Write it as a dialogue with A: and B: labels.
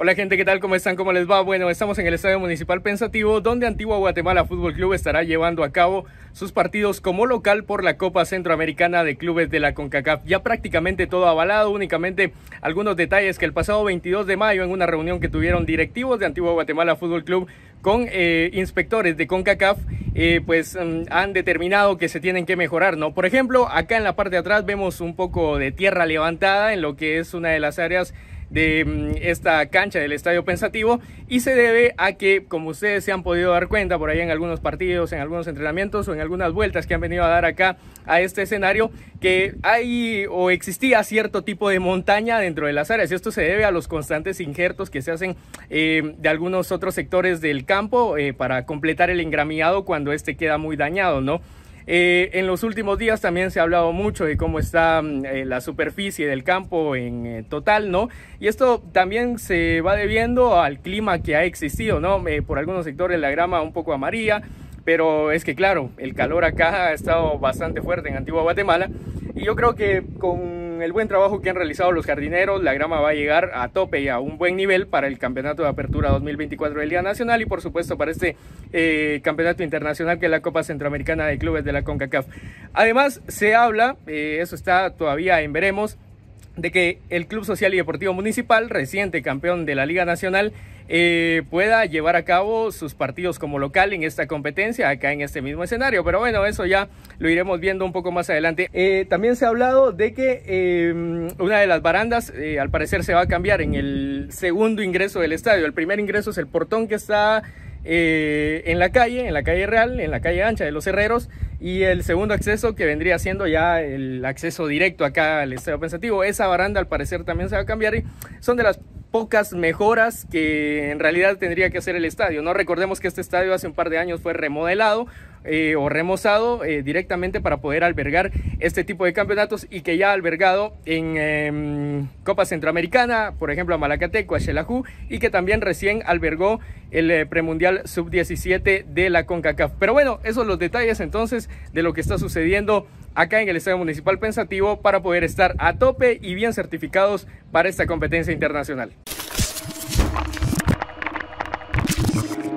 A: Hola gente, ¿qué tal? ¿Cómo están? ¿Cómo les va? Bueno, estamos en el Estadio Municipal Pensativo, donde Antigua Guatemala Fútbol Club estará llevando a cabo sus partidos como local por la Copa Centroamericana de Clubes de la CONCACAF. Ya prácticamente todo avalado, únicamente algunos detalles que el pasado 22 de mayo en una reunión que tuvieron directivos de Antigua Guatemala Fútbol Club con eh, inspectores de CONCACAF, eh, pues mm, han determinado que se tienen que mejorar, ¿no? Por ejemplo, acá en la parte de atrás vemos un poco de tierra levantada en lo que es una de las áreas de mm, esta cancha del Estadio Pensativo y se debe a que, como ustedes se han podido dar cuenta por ahí en algunos partidos, en algunos entrenamientos o en algunas vueltas que han venido a dar acá a este escenario, que hay o existía cierto tipo de montaña dentro de las áreas y esto se debe a los constantes injertos que se hacen eh, de algunos otros sectores del campo eh, para completar el engramiado cuando este queda muy dañado, ¿no? Eh, en los últimos días también se ha hablado mucho de cómo está mm, eh, la superficie del campo en eh, total, ¿no? Y esto también se va debiendo al clima que ha existido, ¿no? por algunos sectores la grama un poco amarilla, pero es que claro, el calor acá ha estado bastante fuerte en Antigua Guatemala y yo creo que con el buen trabajo que han realizado los jardineros, la grama va a llegar a tope y a un buen nivel para el Campeonato de Apertura 2024 del Día Nacional y por supuesto para este eh, Campeonato Internacional que es la Copa Centroamericana de Clubes de la CONCACAF. Además, se habla, eh, eso está todavía en veremos, de que el Club Social y Deportivo Municipal, reciente campeón de la Liga Nacional, eh, pueda llevar a cabo sus partidos como local en esta competencia, acá en este mismo escenario. Pero bueno, eso ya lo iremos viendo un poco más adelante. Eh, también se ha hablado de que eh, una de las barandas, al parecer, se va a cambiar en el segundo ingreso del estadio. El primer ingreso es el portón que está en la calle, en la calle real, en la calle ancha de los herreros. Y el segundo acceso que vendría siendo ya el acceso directo acá al estadio pensativo. Esa baranda al parecer también se va a cambiar y son de las pocas mejoras que en realidad tendría que hacer el estadio. No recordemos que este estadio hace un par de años fue remodelado eh, o remozado eh, directamente para poder albergar este tipo de campeonatos y que ya ha albergado en em, Copa Centroamericana, por ejemplo a Malacateco, a Xelajú y que también recién albergó el eh, premundial sub-17 de la CONCACAF. Pero bueno, esos son los detalles entonces de lo que está sucediendo acá en el Estadio Municipal Pensativo para poder estar a tope y bien certificados para esta competencia internacional. Thank you.